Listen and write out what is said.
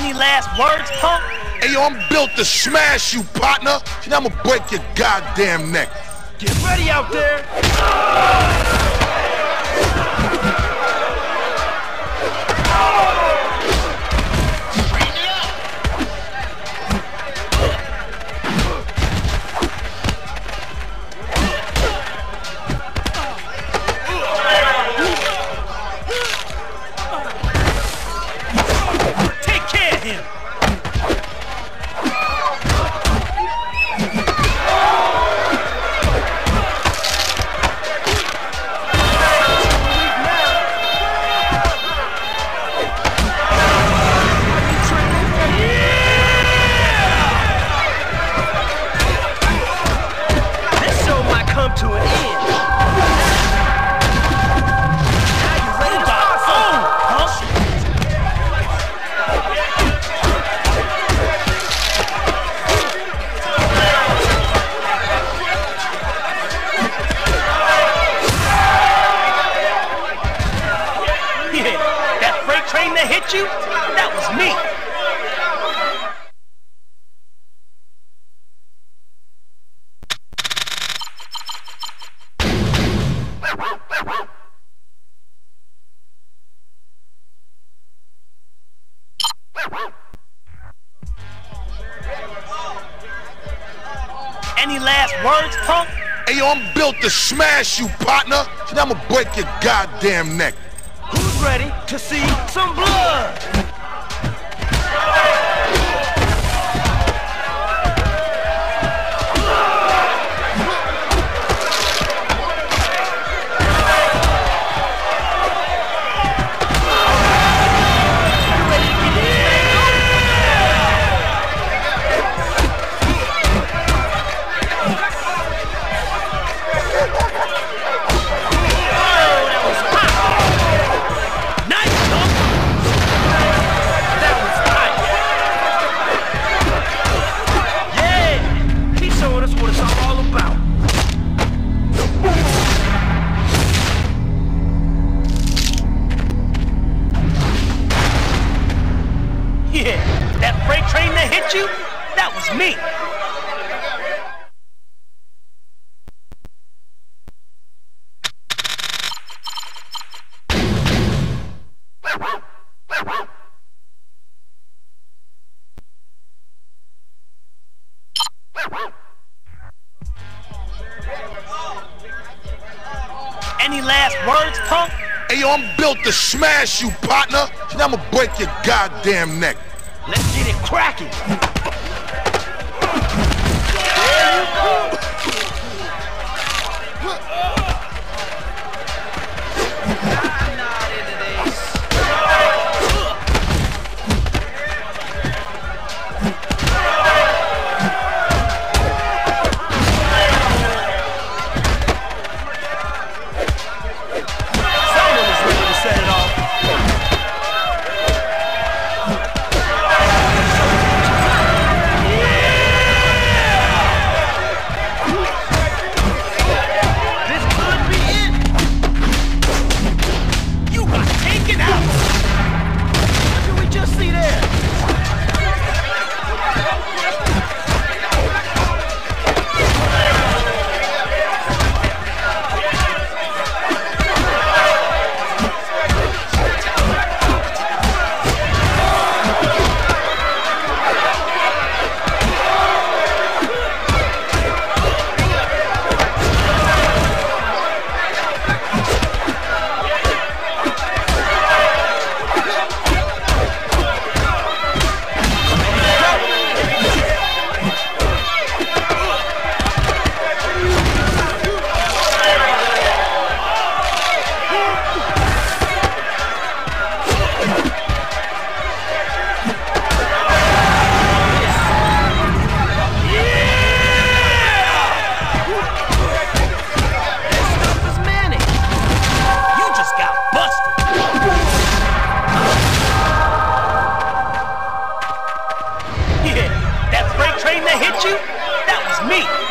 Any last words, punk? Hey, yo, I'm built to smash you, partner. And I'm gonna break your goddamn neck. Get ready out there. That hit you, that was me. Any last words, punk? Hey, yo, I'm built to smash you, partner. And I'm gonna break your goddamn neck. Ready to see some blood? Me. Any last words, punk? Hey, yo, I'm built to smash you, partner. And I'm gonna break your goddamn neck. Let's get it cracking. Brasil! Train that hit you, that was me.